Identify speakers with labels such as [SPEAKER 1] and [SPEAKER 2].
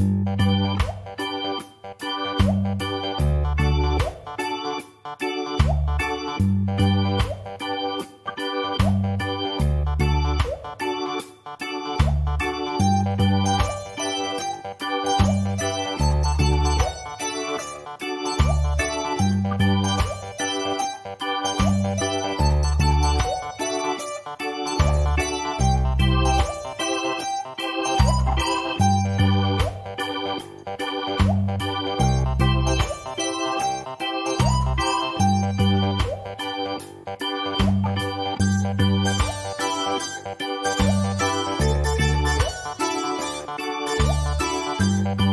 [SPEAKER 1] Thank you. Thank